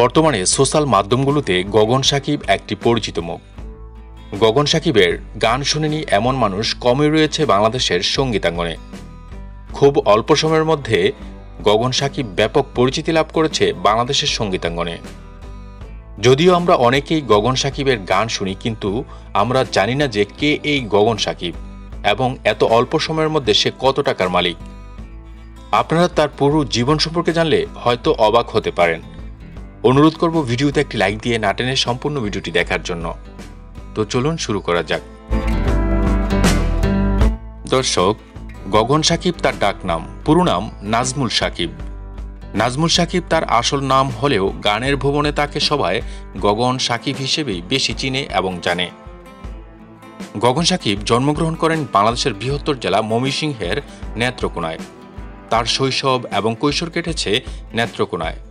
বর্তমানে সোশ্যাল মাধ্যমগুলোতে গগন সাকিব একটি পরিচিত মুখ। গগন সাকিবের গান শুনেনি এমন মানুষ কমই রয়েছে বাংলাদেশের সঙ্গীতাঙ্গনে। খুব অল্প সময়ের মধ্যে গগন সাকিব ব্যাপক পরিচিতি লাভ করেছে বাংলাদেশের সঙ্গীতাঙ্গনে। যদিও আমরা অনেকেই গগন সাকিবের গান শুনি, কিন্তু আমরা জানি না যে কে এই গগন সাকিব এবং এত অল্প সময়ের মধ্যে সে কত টাকার মালিক। আপনারা তার পুরো জীবন সম্পর্কে জানলে হয়তো অবাক হতে পারেন। অনুরোধ করব ভিডিওতে একটি লাইক দিয়ে নাটেনের সম্পূর্ণ ভিডিওটি দেখার জন্য। তো চলুন শুরু করা যাক। দর্শক, গগন সাকিব তার ডাক নাম, পুরো নাম নাজমুল সাকিব। নাজমুল সাকিব তার আসল নাম হলেও গানের ভুবনে তাকে সবাই গগন সাকিব হিসেবেই বেশি চিনে এবং জানে। গগন সাকিব জন্মগ্রহণ করেন বাংলাদেশের বৃহত্তর জেলা ময়মনসিংহের নেত্রকোনায়। তার শৈশব এবং কৈশোর কেটেছে নেত্রকোনায়।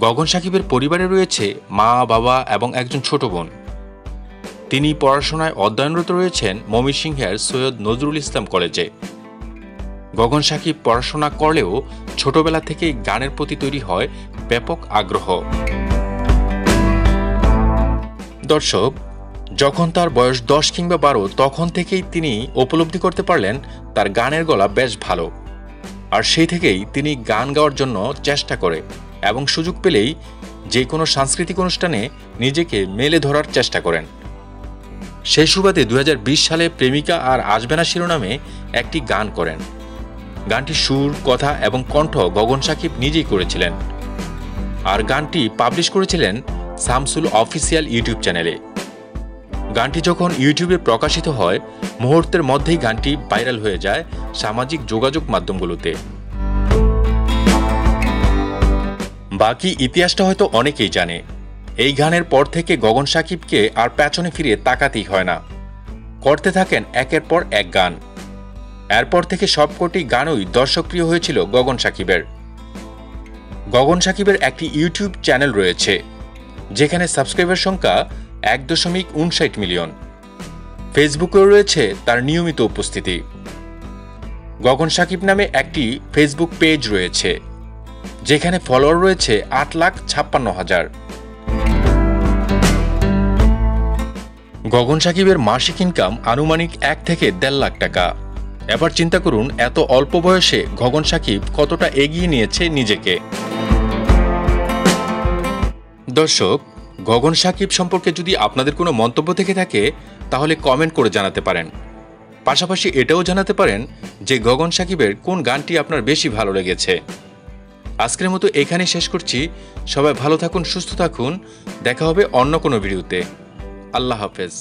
গগন সাকিবের পরিবারে রয়েছে মা, বাবা এবং একজন ছোট বোন। তিনি পড়াশোনায় অধ্যয়নরত রয়েছেন ময়মনসিংহের সৈয়দ নজরুল ইসলাম কলেজে। গগন সাকিব পড়াশোনা করলেও ছোটবেলা থেকেই গানের প্রতি তৈরি হয় ব্যাপক আগ্রহ। দর্শক, যখন তার বয়স দশ কিংবা বারো, তখন থেকেই তিনি উপলব্ধি করতে পারলেন তার গানের গলা বেশ ভালো। আর সেই থেকেই তিনি গান গাওয়ার জন্য চেষ্টা করে। এবং সুযোগ পেলেই যে কোনো সাংস্কৃতিক অনুষ্ঠানে নিজেকে মেলে ধরার চেষ্টা করেন। সেই সুবাদে দু হাজার বিশ সালে প্রেমিকা আর আসবেনা শিরোনামে একটি গান করেন। গানটির সুর, কথা এবং কণ্ঠ গগন সাকিব নিজেই করেছিলেন। আর গানটি পাবলিশ করেছিলেন সামসুল অফিসিয়াল ইউটিউব চ্যানেলে। গানটি যখন ইউটিউবে প্রকাশিত হয়, মুহূর্তের মধ্যেই গানটি ভাইরাল হয়ে যায় সামাজিক যোগাযোগ মাধ্যমগুলোতে। বাকি ইতিহাসটা হয়তো অনেকেই জানে। এই গানের পর থেকে গগন সাকিবকে আর পেছনে ফিরে তাকাতেই হয় না। করতে থাকেন একের পর এক গান। এরপর থেকে সবকটি গানই দর্শকপ্রিয় হয়েছিল গগন সাকিবের। গগন সাকিবের একটি ইউটিউব চ্যানেল রয়েছে, যেখানে সাবস্ক্রাইবার সংখ্যা এক দশমিক উনষাট মিলিয়ন। ফেসবুকেও রয়েছে তার নিয়মিত উপস্থিতি। গগন সাকিব নামে একটি ফেসবুক পেজ রয়েছে। যেখানে ফলোয়ার রয়েছে আট লাখ ছাপ্পান্ন হাজার। গগন সাকিবের মাসিক ইনকাম আনুমানিক এক থেকে দেড় লাখ টাকা। এবার চিন্তা করুন, এত অল্প বয়সে গগন সাকিব কতটা এগিয়ে নিয়েছে নিজেকে। দর্শক, গগন সাকিব সম্পর্কে যদি আপনাদের কোনো মন্তব্য থেকে থাকে, তাহলে কমেন্ট করে জানাতে পারেন। পাশাপাশি এটাও জানাতে পারেন যে গগন সাকিবের কোন গানটি আপনার বেশি ভালো লেগেছে। আজকের মতো এখানে শেষ করছি। সবাই ভালো থাকুন, সুস্থ থাকুন। দেখা হবে অন্য কোনো ভিডিওতে। আল্লাহ হাফেজ।